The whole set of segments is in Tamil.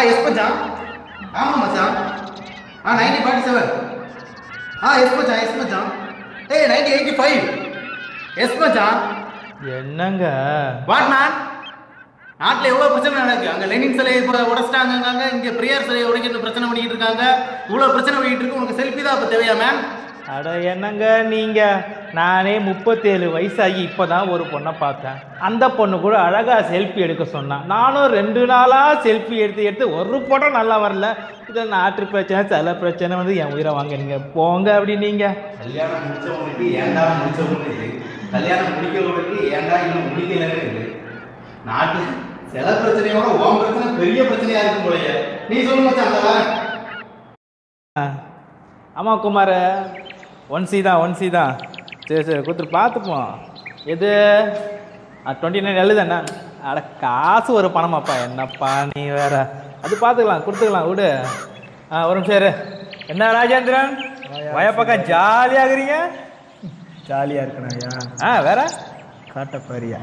ஆ எஸ் மச்சான். ஆமாம் மச்சான். ஆ நைன்டீன் ஃபார்ட்டி செவன் ஆ எஸ் மச்சான் எஸ் மச்சான். ஏய் நைன்டீன் எயிட்டி ஃபைவ் எஸ் மச்சான். என்னங்க? வாட் மேன் நாட்டில் எவ்வளோ பிரச்சனை நடக்கு? அங்கே லெனின் சிலையை இப்போ உடச்சிட்டாங்க இங்கே பிரியார் சிலையை உடைக்கிற பிரச்சனை பண்ணிக்கிட்டு இருக்காங்க. இவ்வளோ பிரச்சனை பண்ணிக்கிட்டு இருக்கு உனக்கு செல்ஃபி தான் இப்போ தேவையா மேம் அட என்னங்க நீங்க? நானே முப்பத்தேழு வயசாகி இப்பதான் ஒரு பொண்ணை பார்த்தேன். அந்த பொண்ணு கூட அழகா செல்ஃபி எடுக்க சொன்னான் நானும் ரெண்டு நாளா செல்ஃபி எடுத்து எடுத்து ஒரு படம் நல்லா வரல. இதில் நாட்டு பிரச்சனை சில பிரச்சனை வந்து என் உயிரை வாங்குறீங்க போங்க அப்படி நீங்க. கல்யாணம் முடிச்சவங்களுக்கு ஏன்டா முடிச்சவங்க இது கல்யாணம் முடிக்கிறவங்களுக்கு ஏன்டா இன்னும் முடிக்கலன்னு நாட்டு சில பிரச்சனையோட உன் பிரச்சனை பெரிய பிரச்சனையா இருக்கும் போலயே. நீ சொல்லு மச்சான் அந்த வரேன் ஆமா குமார். ஒன் சி தான் ஒன் சி தான். சரி சரி கொடுத்துட்டு பார்த்துப்போம் எது? டுவெண்ட்டி நைன் எழுதுண்ணா. அட காசு ஒரு பணமாப்பா. என்னப்பா நீ வேற? அது பார்த்துக்கலாம் கொடுத்துக்கலாம் விடு. ஆ ஒரு நிமிஷம் இரு. என்ன ராஜேந்திரன்? வயப்பக்கம் ஜாலியாகிறீங்க ஜாலியாக இருக்கணும் ஐயா. ஆ வேற? காட்டப்பாரியா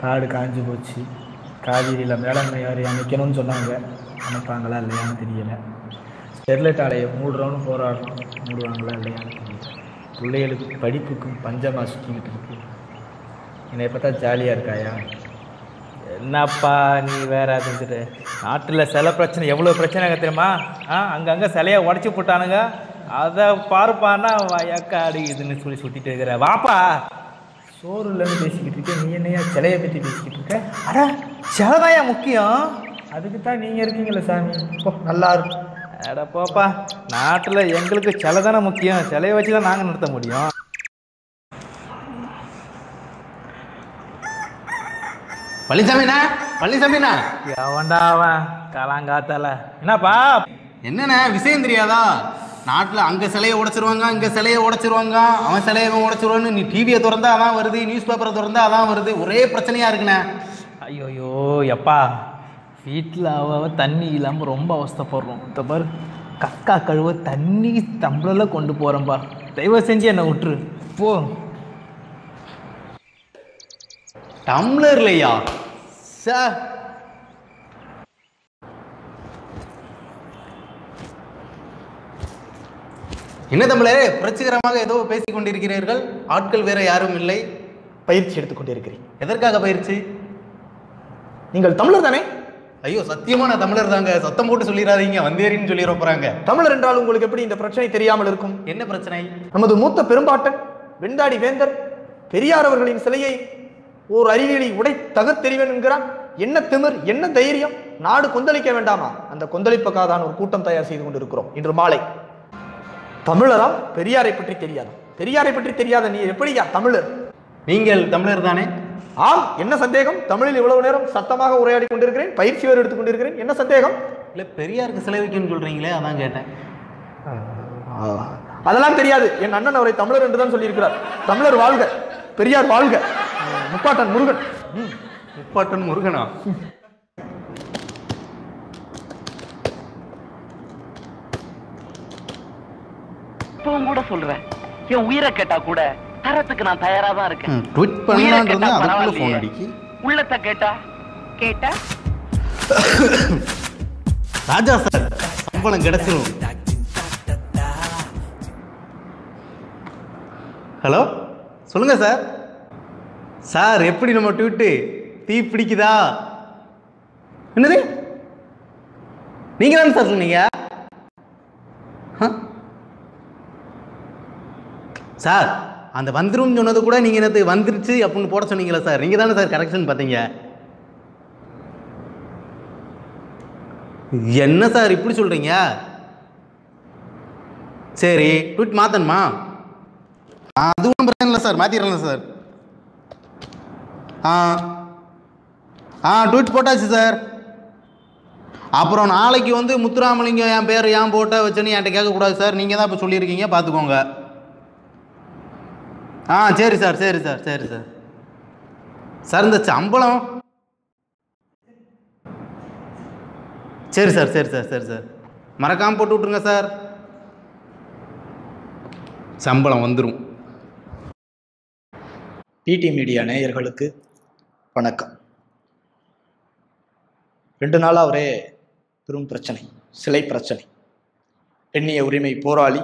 காடு காஞ்சு போச்சு. காவிரியில் மேலாண்மை வாரியம் அமைக்கணும்னு சொன்னாங்க. அமைப்பாங்களா இல்லையான்னு தெரியல. ஸ்டெர்லைட் ஆலையை மூடுறோன்னு போராடுறோம் மூடுவாங்களா இல்லையான்னு தெரியல. பிள்ளைகளுக்கு படிப்புக்கும் பஞ்சமாக சுற்றிக்கிட்டு இருக்கு. என்னை பார்த்தா ஜாலியாக இருக்காயா? என்னப்பா நீ வேற இருந்துட்டு நாட்டில் சில பிரச்சனை எவ்வளோ பிரச்சனை தெரியுமா? ஆ அங்கங்கே சிலையை உடச்சி போட்டானுங்க. அதை பார்ப்பான்னா வயக்காடு இதுன்னு சொல்லி சுட்டிட்டு இருக்கிற. வாப்பா! சோறு இல்லைன்னு பேசிக்கிட்டு இருக்க. நீ என்னையா சிலையை பற்றி பேசிக்கிட்டு இருக்க? அட சிலதாயா முக்கியம்? அதுக்கு தான் நீங்கள் இருக்கீங்களே சாமி. இப்போ நல்லா இருக்கும். அட போப்பா நாட்டில் எங்களுக்கு சிலை தானே முக்கியம். சிலையை வச்சு தான் நாங்கள் நடத்த முடியும். பழனிசாமிண்ணா பழனிசாமிண்ணா எவன்டா அவன்? காலாங்காத்தால என்னப்பா? என்னண்ணே விஷயம் தெரியாதா? நாட்டில் அங்கே சிலையை உடைச்சிருவாங்க அங்கே சிலையை உடைச்சிருவாங்க. அவன் சிலையை அவன் உடைச்சிருவான்னு நீ டிவியை திறந்தா அதான் வருது நியூஸ் பேப்பரை திறந்தா அதான் வருது. ஒரே பிரச்சனையா இருக்குண்ணே. ஐயோயோ எப்பா? வீட்டில் அவ அவ தண்ணி இல்லாமல் ரொம்ப அவஸ்தைப்படுறோம். இந்த பாரு கக்கா கழுவ தண்ணி தம்பளில் கொண்டு போகிறேன்ப்பா தயவு செஞ்சு என்னை விட்டுரு. போ. டம்ளர்லையா? சார் என்ன தமிழரே புரட்சிகரமாக ஏதோ பேசிக் கொண்டிருக்கிறீர்கள்? ஆட்கள் வேற யாரும் இல்லை. பயிற்சி எடுத்துக்கொண்டு இருக்கிறேன் எதற்காக பயிற்சி? நீங்கள் தமிழர் தானே? ஐயோ சத்தியமா நான் தமிழர் தாங்க. சத்தம் போட்டு சொல்லிடாதீங்க. வந்தேரின்னு சொல்லிட போறாங்க. தமிழர் என்றால் உங்களுக்கு எப்படி இந்த பிரச்சனை தெரியாமல் இருக்கும்? என்ன பிரச்சனை? நமது மூத்த பெரும்பாட்டன் வெண்டாடி வேந்தர் பெரியார் அவர்களின் சிலையை ஓர் அறிவியலை உடை தகர்த்தெறிவேன் என்கிறான். என்ன திமிர் என்ன தைரியம்? நாடு கொந்தளிக்க வேண்டாமா? அந்த கொந்தளிப்புக்காக தான் ஒரு கூட்டம் தயார் செய்து கொண்டிருக்கிறோம். இன்று மாலை. தமிழரா பெரியாரை பற்றி தெரியாது. பெரியாரை பற்றி தெரியாத நீ எப்படியா தமிழர்? நீங்கள் தமிழர் தானே? ஆம் என்ன சந்தேகம்? தமிழில் இவ்வளவு நேரம் சத்தமாக உரையாடி கொண்டிருக்கிறேன் பயிற்சி வேறு எடுத்துக் கொண்டிருக்கிறேன். என்ன சந்தேகம்? இல்ல பெரியாருக்கு சிலை வைக்கணும்னு சொல்றீங்களே அதான் கேட்டேன். அதெல்லாம் தெரியாது. என் அண்ணன் அவரை தமிழர் என்று தான் சொல்லியிருக்கிறார். தமிழர் வாழ்க பெரியார் வாழ்க. முப்பாட்டன் முருகன். முப்பாட்டன் முருகனா? இப்பவும் கூட சொல்றேன். என் உயிரை கேட்டா கூட தரத்துக்கு நான் தயாரா தான் இருக்கேன் ட்விட் பண்ணலான்றது கேட்டா அதுக்குள்ள. ஃபோன் அடிக்கி. உள்ளத்தை கேட்டா? கேட்டா? ராஜா சார் சம்பளம் கிடைச்சிரும். ஹலோ சொல்லுங்க சார். சார் எப்படி நம்ம ட்வீட்டு தீ பிடிக்குதா? என்னது? நீங்க தானே சார் சொன்னீங்க? சார் அந்த வந்துரும் சொன்னது கூட நீங்கள் என்னது வந்துருச்சு அப்படின்னு போட சொன்னீங்களா சார். நீங்கள் தானே சார் கரெக்ஷன் பார்த்தீங்க. என்ன சார் இப்படி சொல்கிறீங்க சரி ட்வீட் மாத்தணுமா? ஆ, பிரச்சனை இல்லை சார் மாற்றிடலாம் சார். ஆ. ஆ ட்வீட் போட்டாச்சு சார். அப்புறம் நாளைக்கு வந்து முத்துராமலிங்கம் என் பேர் ஏன் போட்ட வச்சுன்னு என்கிட்ட கேட்கக்கூடாது சார். நீங்கள் தான் இப்போ சொல்லியிருக்கீங்க பார்த்துக்கோங்க. ஆ சரி சார் சரி சார் சரி சார். சார் இந்த சம்பளம். சரி சார் சரி சார் சரி சார். மறக்காமல் போட்டு விட்ருங்க சார். சம்பளம் வந்துடும் டிடி மீடியா நேயர்களுக்கு வணக்கம். ரெண்டு நாளாக ஒரே பெரும் பிரச்சனை சிலை பிரச்சனை. பெண்ணிய உரிமை போராளி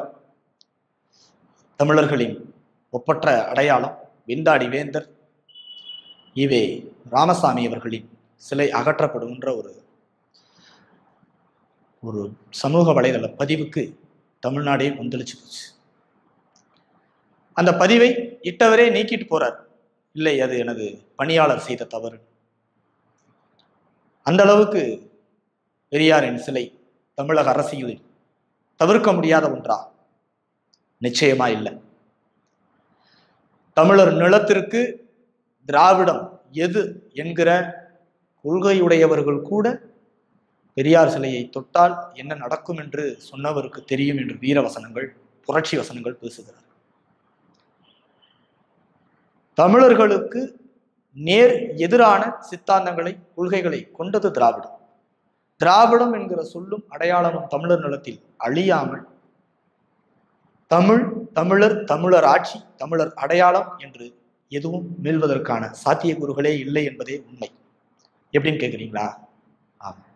தமிழர்களின் ஒப்பற்ற அடையாளம் விந்தாடி வேந்தர். இவே ராமசாமி அவர்களின் சிலை அகற்றப்படுகின்ற ஒரு ஒரு சமூக வலைதள பதிவுக்கு தமிழ்நாடே கொந்தளிச்சு போச்சு அந்த பதிவை இட்டவரே நீக்கிட்டு போறார். இல்லை அது எனது பணியாளர் செய்த தவறு. அந்த அளவுக்கு பெரியாரின் சிலை தமிழக அரசியலில் தவிர்க்க முடியாத ஒன்றா? நிச்சயமா இல்லை. தமிழர் நிலத்திற்கு திராவிடம் எது என்கிற கொள்கையுடையவர்கள் கூட பெரியார் சிலையை தொட்டால் என்ன நடக்கும் என்று சொன்னவருக்கு தெரியும் என்று வீர வசனங்கள் புரட்சி வசனங்கள் பேசுகிறார். தமிழர்களுக்கு நேர் எதிரான சித்தாந்தங்களை கொள்கைகளை கொண்டது திராவிடம். திராவிடம் என்கிற சொல்லும் அடையாளமும் தமிழர் நிலத்தில் அழியாமல் தமிழ் தமிழர் தமிழர் ஆட்சி தமிழர் அடையாளம் என்று எதுவும் மீள்வதற்கான சாத்தியக்கூறுகளே இல்லை என்பதே உண்மை. எப்படின்னு கேட்குறீங்களா ஆமாம்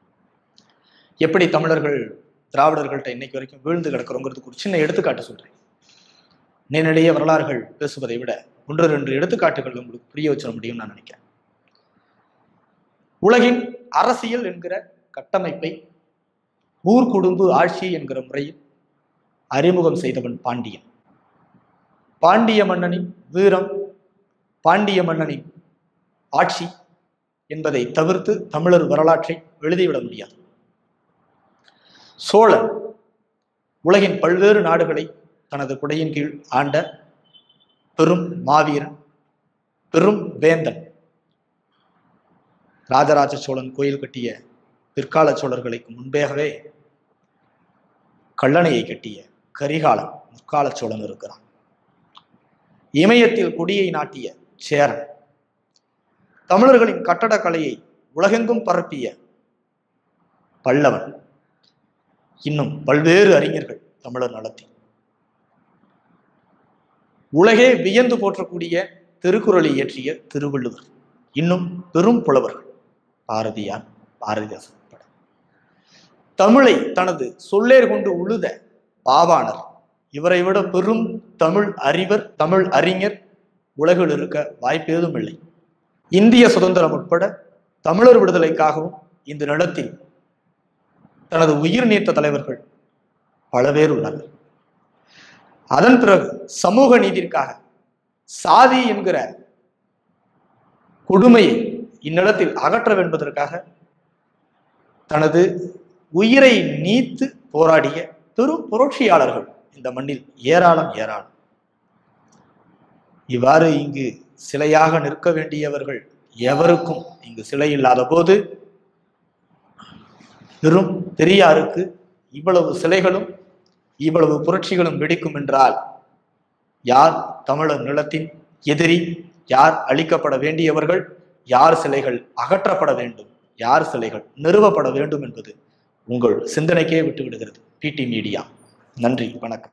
எப்படி தமிழர்கள் திராவிடர்கள்ட்ட இன்னைக்கு வரைக்கும் வீழ்ந்து கிடக்கிறோங்கிறதுக்கு ஒரு சின்ன எடுத்துக்காட்டு சொல்கிறேன் நேரடிய வரலாறுகள் பேசுவதை விட ஒன்று ரெண்டு எடுத்துக்காட்டுகள் உங்களுக்கு புரிய வச்சிட முடியும்னு நான் நினைக்கிறேன். உலகின் அரசியல் என்கிற கட்டமைப்பை ஊர்குடும்பு ஆட்சி என்கிற முறையில் அறிமுகம் செய்தவன் பாண்டியன். பாண்டிய மன்னனின் வீரம் பாண்டிய மன்னனின் ஆட்சி என்பதை தவிர்த்து தமிழர் வரலாற்றை எழுதிவிட முடியாது. சோழன் உலகின் பல்வேறு நாடுகளை தனது குடையின் கீழ் ஆண்ட பெரும் மாவீரன் பெரும் வேந்தன். ராஜராஜ சோழன் கோயில் கட்டிய பிற்கால சோழர்களுக்கு முன்பேகவே கல்லணையை கட்டிய கரிகாலன் முற்கால சோழன் இருக்கிறான். இமயத்தில் கொடியை நாட்டிய சேரன் தமிழர்களின் கட்டடக்கலையை உலகெங்கும் பரப்பிய பல்லவன் இன்னும் பல்வேறு அறிஞர்கள் தமிழர் நலத்தில் உலகே வியந்து போற்றக்கூடிய திருக்குறளை இயற்றிய திருவள்ளுவர் இன்னும் பெரும் புலவர்கள் பாரதியார் பாரதிதாசன் தமிழை தனது சொல்லேர் கொண்டு உழுத பாவாணர். இவரை விட பெரும் தமிழ் அறிவர் தமிழ் அறிஞர் உலகில் இருக்க வாய்ப்பேதும் இல்லை. இந்திய சுதந்திரம் உட்பட தமிழர் விடுதலைக்காகவும் இந்த நிலத்தில் தனது உயிர் நீத்த தலைவர்கள் பல பேர் உள்ளனர். அதன் பிறகு சமூக நீதிற்காக சாதி என்கிற கொடுமையை இந்நிலத்தில் அகற்ற என்பதற்காக தனது உயிரை நீத்து போராடிய பெரும் புரட்சியாளர்கள் இந்த மண்ணில் ஏராளம் ஏராளம். இவ்வாறு இங்கு சிலையாக நிற்க வேண்டியவர்கள் எவருக்கும் இங்கு சிலை இல்லாத போது பெரும் பெரியாருக்கு இவ்வளவு சிலைகளும் இவ்வளவு புரட்சிகளும் வெடிக்கும் என்றால் யார் தமிழர் நிலத்தின் எதிரி யார் அழிக்கப்பட வேண்டியவர்கள் யார் சிலைகள் அகற்றப்பட வேண்டும் யார் சிலைகள் நிறுவப்பட வேண்டும் என்பது உங்கள் சிந்தனைக்கே விட்டு விடுகிறது பிடி மீடியா நன்றி வணக்கம்.